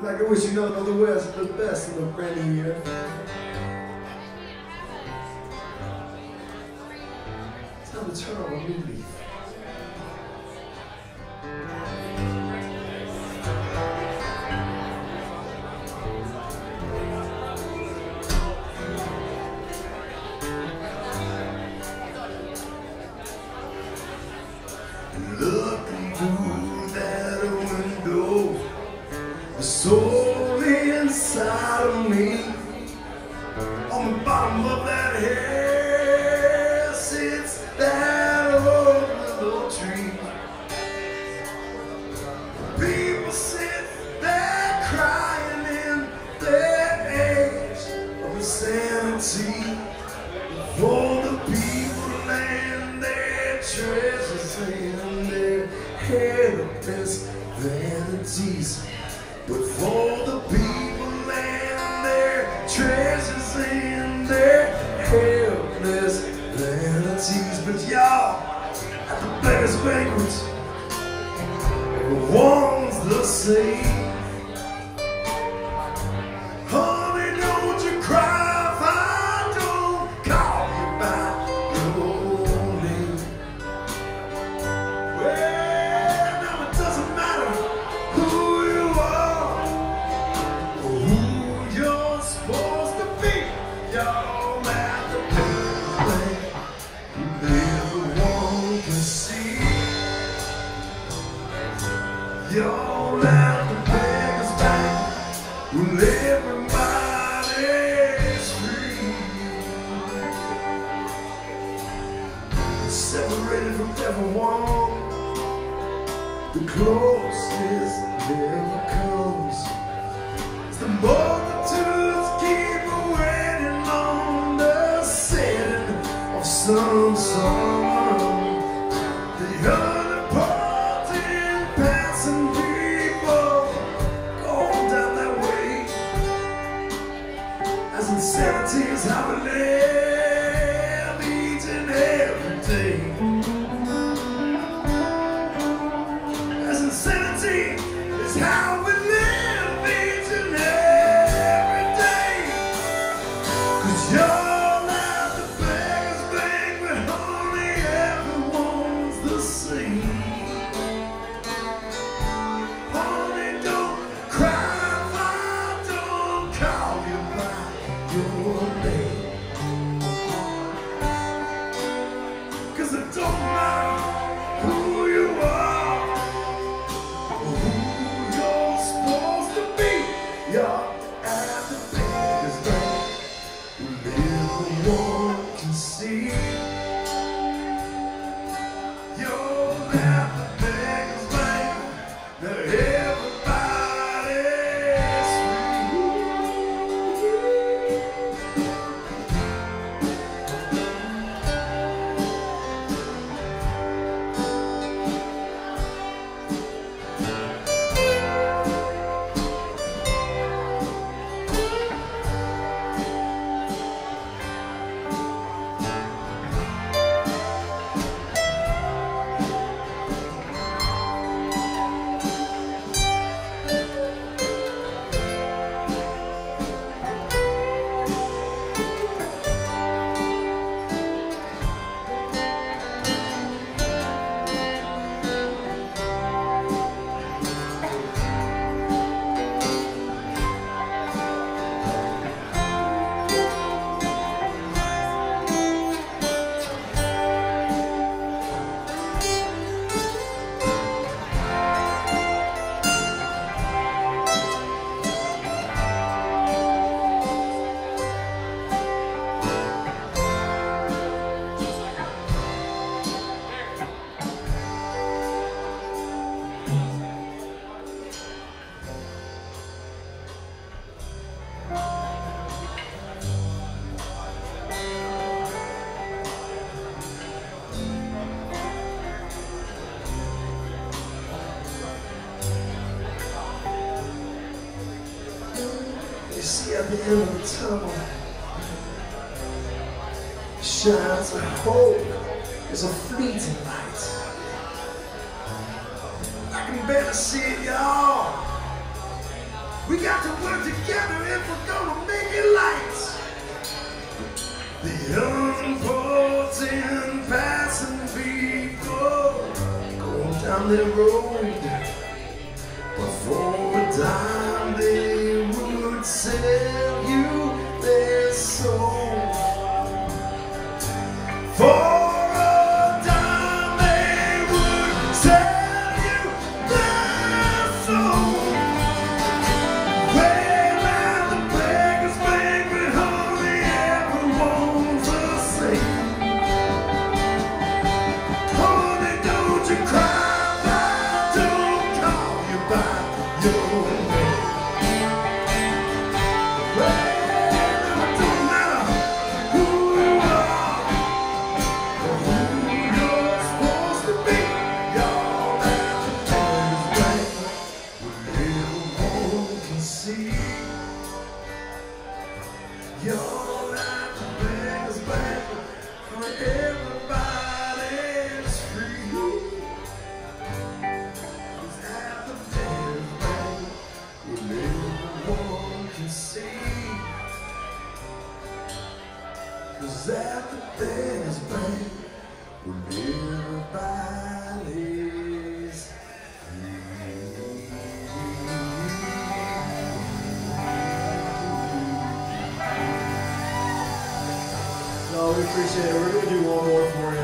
Like to wish you of the West the best of the brand new year. Time to turn on a new leaf. On the bottom of that hill sits that old little tree. People sit there crying in their age of insanity. For the people and their treasures and their helpless vanities. But for the people banquet, everyone's the same. Separated from everyone, the closest never comes. It's the multitudes see at the end of the tunnel shines a hope is a fleeting light. I can better see it, y'all. We got to work together if we're gonna make it light. The unfolding passing people going down the road. see your life begs back for everybody's free. Cause after death, baby, when everyone can see. Cause after death, baby, when everybody appreciate it. We're going to do one more for you.